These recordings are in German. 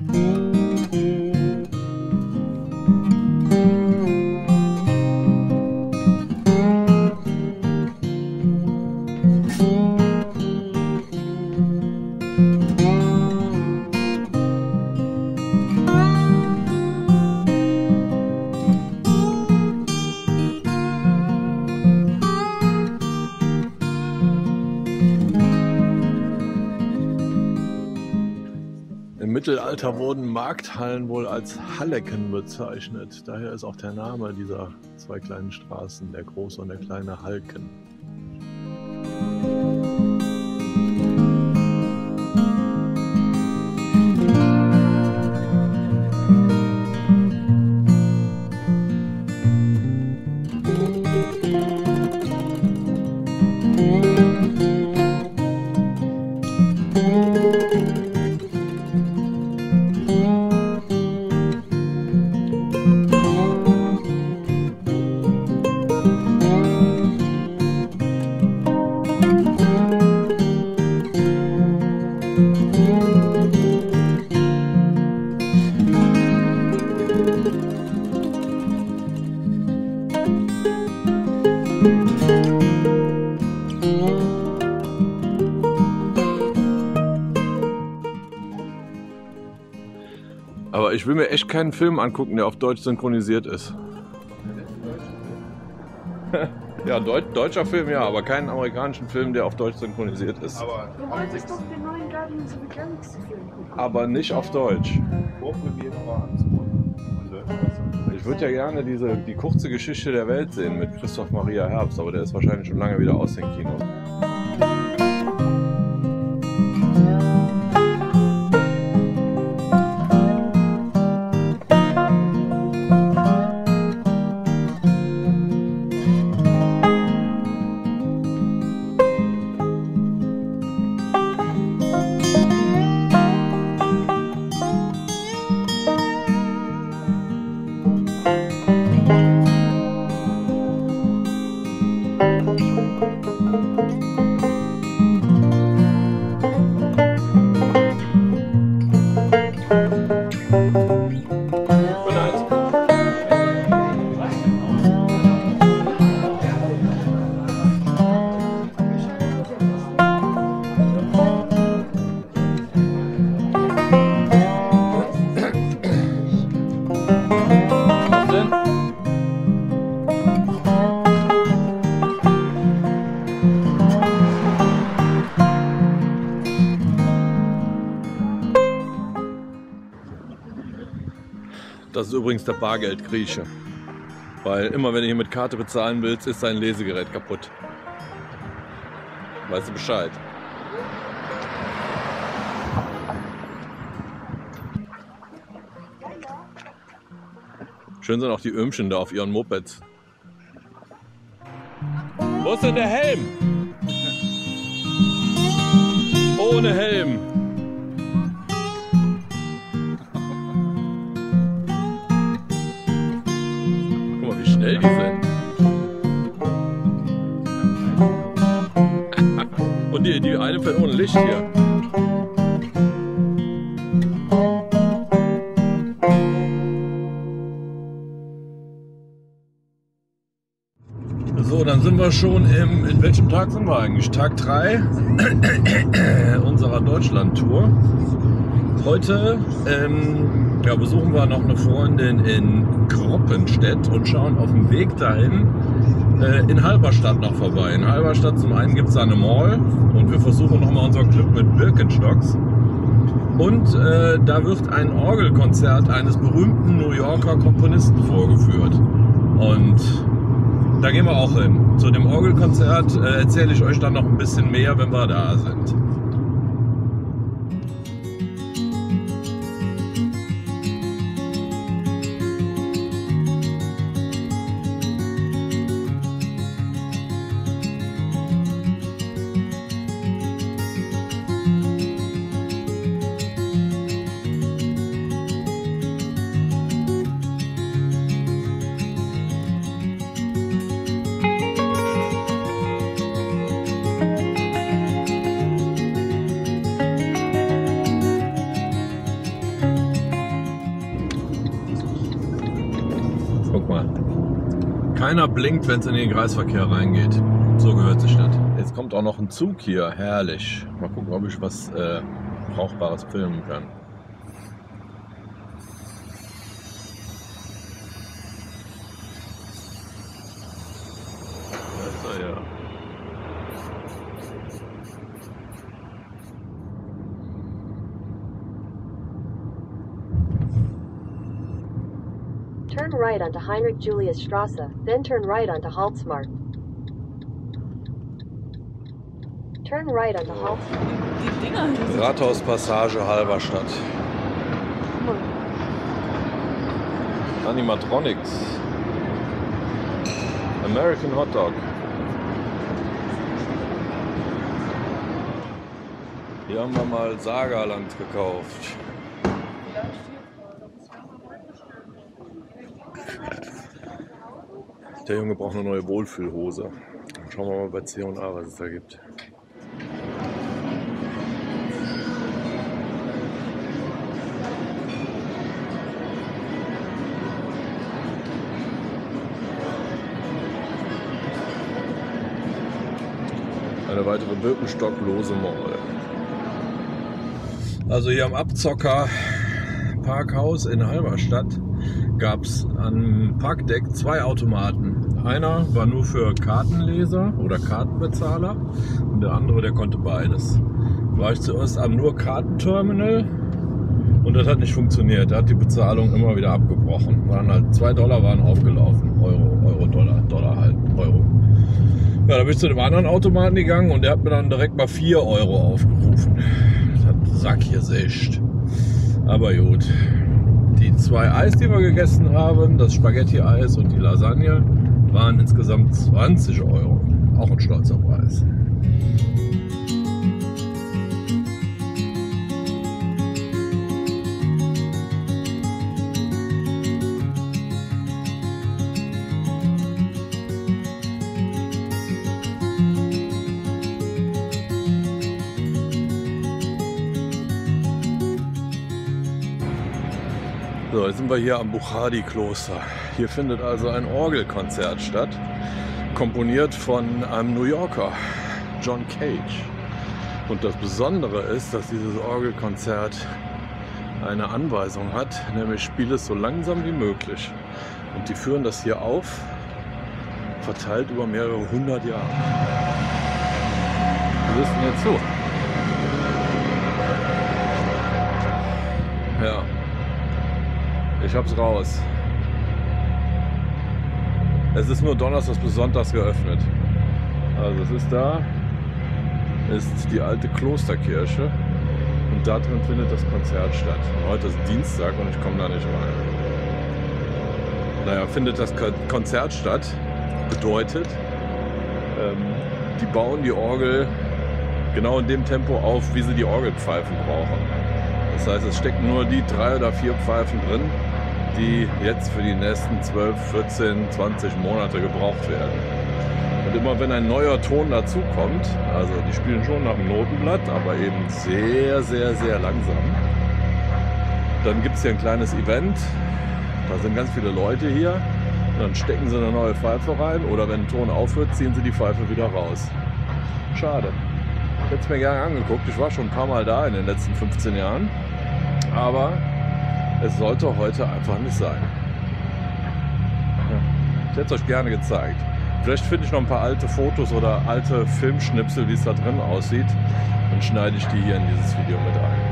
mm Mittelalter wurden Markthallen wohl als Hallecken bezeichnet. Daher ist auch der Name dieser zwei kleinen Straßen, der große und der kleine Halken. Ich will mir echt keinen Film angucken, der auf Deutsch synchronisiert ist. ja, Deut deutscher Film ja, aber keinen amerikanischen Film, der auf Deutsch synchronisiert ist. Aber Du wolltest doch den neuen Guardians of the Galaxy Film gucken. Aber nicht auf Deutsch. Und Ich würde ja gerne diese, die kurze Geschichte der Welt sehen mit Christoph Maria Herbst, aber der ist wahrscheinlich schon lange wieder aus den Kinos. Das ist übrigens der Bargeldgrieche. Weil immer wenn du hier mit Karte bezahlen willst, ist dein Lesegerät kaputt. Weißt du Bescheid? Schön sind auch die Öhmchen da auf ihren Mopeds. Wo ist denn der Helm? Ohne Helm. Licht hier. So, dann sind wir schon im. In welchem Tag sind wir eigentlich? Tag 3 unserer Deutschland-Tour. Heute ähm, ja, besuchen wir noch eine Freundin in Kroppenstedt und schauen auf dem Weg dahin äh, in Halberstadt noch vorbei. In Halberstadt zum einen gibt es da eine Mall und wir versuchen nochmal unser Glück mit Birkenstocks. Und äh, da wird ein Orgelkonzert eines berühmten New Yorker Komponisten vorgeführt. Und da gehen wir auch hin. Zu dem Orgelkonzert äh, erzähle ich euch dann noch ein bisschen mehr, wenn wir da sind. Keiner blinkt, wenn es in den Kreisverkehr reingeht. So gehört sich das. Jetzt kommt auch noch ein Zug hier. Herrlich. Mal gucken, ob ich was äh, Brauchbares filmen kann. Da ist er ja. Turn right onto Heinrich Julius Strasse, then turn right onto Halsmark. Turn right onto sind Rathauspassage Halberstadt. Animatronics. American Hot Dog. Hier haben wir mal Sagerland gekauft. Der Junge braucht eine neue Wohlfühlhose. Schauen wir mal bei C&A, was es da gibt. Eine weitere Birkenstocklose Mall. Also hier am Abzocker Parkhaus in Halberstadt gab es am Parkdeck zwei Automaten. Einer war nur für Kartenleser oder Kartenbezahler und der andere, der konnte beides. War ich zuerst am nur Kartenterminal und das hat nicht funktioniert. Da hat die Bezahlung immer wieder abgebrochen. Waren halt zwei Dollar waren aufgelaufen. Euro, Euro, Dollar, Dollar halt, Euro. Ja, da bin ich zu dem anderen Automaten gegangen und der hat mir dann direkt mal 4 Euro aufgerufen. Das hat Sack hier secht. Aber gut. Die zwei Eis, die wir gegessen haben, das Spaghetti-Eis und die Lasagne, waren insgesamt 20 Euro. Auch ein stolzer Preis. So, jetzt sind wir hier am Buchadi-Kloster. Hier findet also ein Orgelkonzert statt, komponiert von einem New Yorker, John Cage. Und das Besondere ist, dass dieses Orgelkonzert eine Anweisung hat, nämlich spiel es so langsam wie möglich. Und die führen das hier auf, verteilt über mehrere hundert Jahre. Wir wissen jetzt so. Ich hab's raus. Es ist nur donnerstags bis sonntags geöffnet. Also es ist da, ist die alte Klosterkirche und da drin findet das Konzert statt. Und heute ist Dienstag und ich komme da nicht rein. Naja, findet das Ko- Konzert statt, bedeutet, ähm, die bauen die Orgel genau in dem Tempo auf, wie sie die Orgelpfeifen brauchen. Das heißt, es stecken nur die drei oder vier Pfeifen drin, die jetzt für die nächsten 12, 14, 20 Monate gebraucht werden. Und immer wenn ein neuer Ton dazukommt, also die spielen schon nach dem Notenblatt, aber eben sehr, sehr, sehr langsam, dann gibt es hier ein kleines Event. Da sind ganz viele Leute hier. Dann stecken sie eine neue Pfeife rein oder wenn ein Ton aufhört, ziehen sie die Pfeife wieder raus. Schade. Ich hätte es mir gerne angeguckt. Ich war schon ein paar Mal da in den letzten 15 Jahren. Aber es sollte heute einfach nicht sein. Ich hätte es euch gerne gezeigt. Vielleicht finde ich noch ein paar alte Fotos oder alte Filmschnipsel, wie es da drin aussieht. Dann schneide ich die hier in dieses Video mit ein.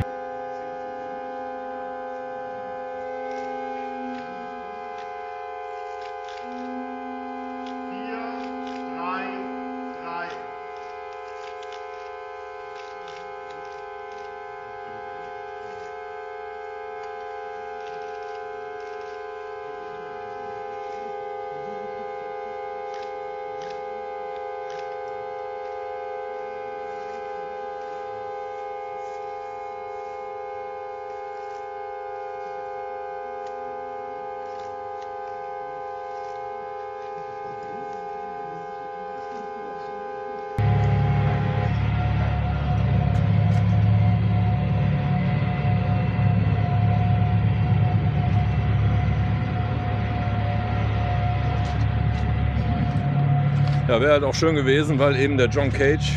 Wäre halt auch schön gewesen, weil eben der John Cage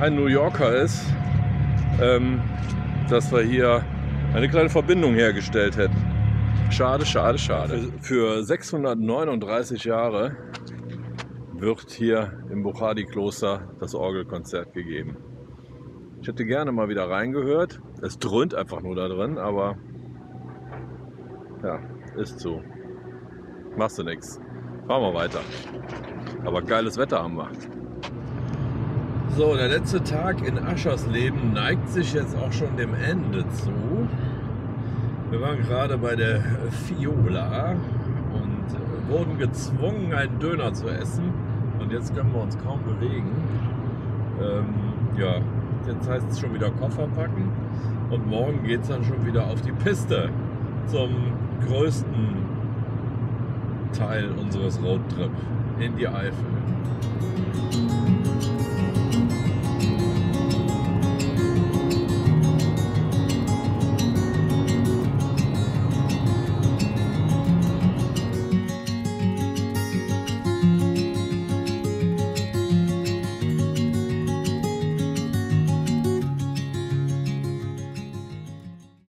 ein New Yorker ist, ähm, dass wir hier eine kleine Verbindung hergestellt hätten. Schade, schade, schade. Für, für 639 Jahre wird hier im Buchadi-Kloster das Orgelkonzert gegeben. Ich hätte gerne mal wieder reingehört. Es dröhnt einfach nur da drin, aber ja, ist so. Machst du nix. Fahren wir weiter. Aber geiles Wetter haben wir. So, der letzte Tag in Aschers Leben neigt sich jetzt auch schon dem Ende zu. Wir waren gerade bei der Fiola und äh, wurden gezwungen, einen Döner zu essen. Und jetzt können wir uns kaum bewegen. Ähm, ja, jetzt heißt es schon wieder Koffer packen. Und morgen geht es dann schon wieder auf die Piste zum größten Teil unseres Roadtrip in die Eifel.